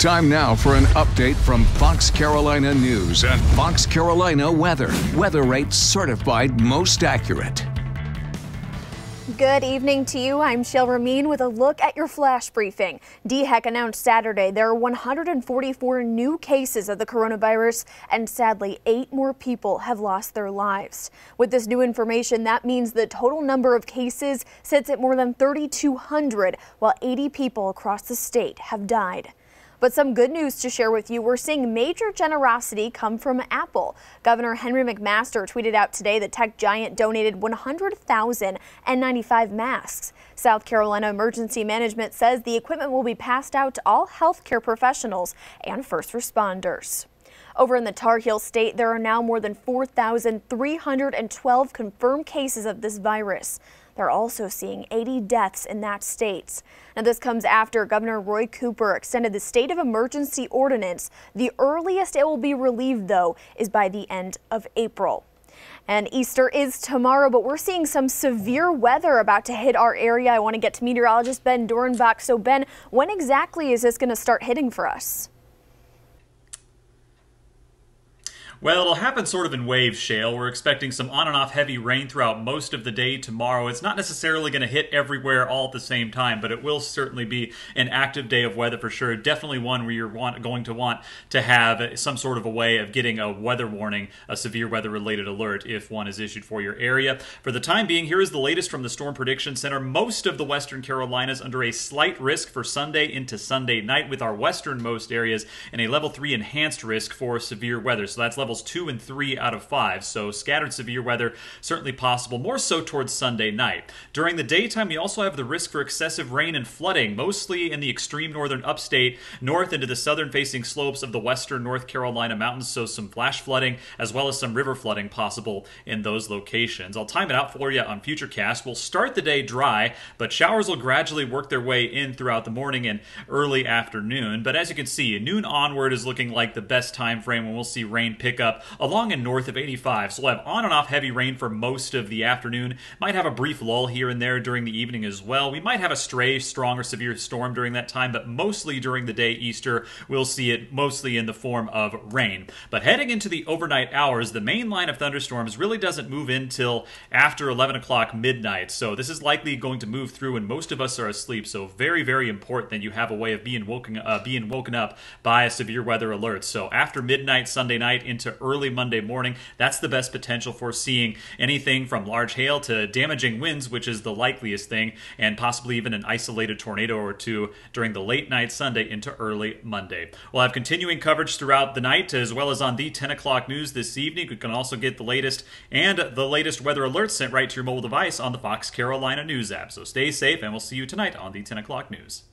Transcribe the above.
Time now for an update from Fox Carolina News and Fox Carolina Weather. Weather rates certified most accurate. Good evening to you. I'm Shale Remien with a look at your flash briefing. DHEC announced Saturday there are 144 new cases of the coronavirus, and sadly, eight more people have lost their lives. With this new information, that means the total number of cases sits at more than 3,200, while 80 people across the state have died. But some good news to share with you. We're seeing major generosity come from Apple. Governor Henry McMaster tweeted out today the tech giant donated 100,000 N95 masks. South Carolina Emergency Management says the equipment will be passed out to all healthcare professionals and first responders. Over in the Tar Heel State, there are now more than 4,312 confirmed cases of this virus. They're also seeing 80 deaths in that state. Now, this comes after Governor Roy Cooper extended the state of emergency ordinance. The earliest it will be relieved, though, is by the end of April. And Easter is tomorrow, but we're seeing some severe weather about to hit our area. I want to get to meteorologist Ben Dorenbach. So, Ben, when exactly is this going to start hitting for us? Well, it'll happen sort of in waves, Shale. We're expecting some on and off heavy rain throughout most of the day tomorrow. It's not necessarily going to hit everywhere all at the same time, but it will certainly be an active day of weather for sure. Definitely one where you're want, going to want to have some sort of a way of getting a weather warning, a severe weather related alert if one is issued for your area. For the time being, here is the latest from the Storm Prediction Center. Most of the western Carolinas under a slight risk for Sunday into Sunday night, with our westernmost areas in a level 3 enhanced risk for severe weather. So that's level levels 2 and 3 out of 5, so scattered severe weather certainly possible, more so towards Sunday night. During the daytime, you also have the risk for excessive rain and flooding, mostly in the extreme northern upstate, north into the southern facing slopes of the western North Carolina mountains, so some flash flooding as well as some river flooding possible in those locations. I'll time it out for you on Futurecast. We'll start the day dry, but showers will gradually work their way in throughout the morning and early afternoon. But as you can see, noon onward is looking like the best time frame when we'll see rain pick up along and north of 85. So we'll have on and off heavy rain for most of the afternoon. Might have a brief lull here and there during the evening as well. We might have a stray, strong, or severe storm during that time, but mostly during the day Easter, we'll see it mostly in the form of rain. But heading into the overnight hours, the main line of thunderstorms really doesn't move in till after 11 o'clock midnight. So this is likely going to move through when most of us are asleep. So very, very important that you have a way of being woken, uh, being woken up by a severe weather alert. So after midnight Sunday night into early Monday morning. That's the best potential for seeing anything from large hail to damaging winds, which is the likeliest thing, and possibly even an isolated tornado or two during the late night Sunday into early Monday. We'll have continuing coverage throughout the night as well as on the 10 o'clock news this evening. You can also get the latest and the latest weather alerts sent right to your mobile device on the Fox Carolina News app. So stay safe, and we'll see you tonight on the 10 o'clock news.